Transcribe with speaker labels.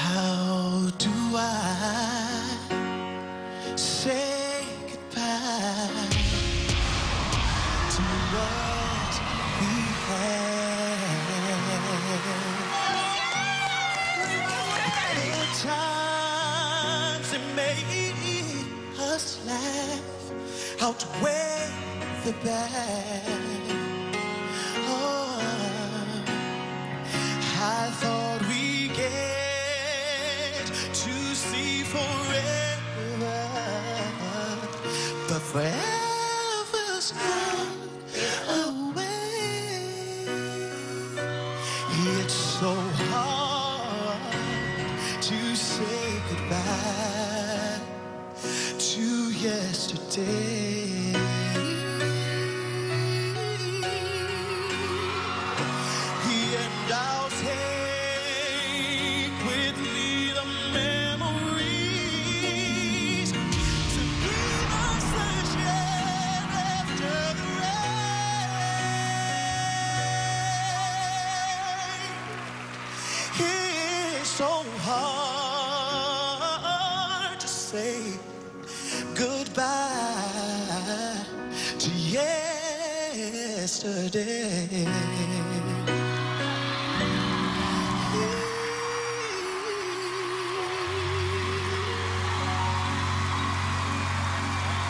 Speaker 1: How do I say goodbye to what we had? At times it made us laugh, outweigh the bad. Oh, I thought. Forever, but forever's gone away. It's so hard to say goodbye to yesterday. And I'll take with me so hard to say goodbye to yesterday.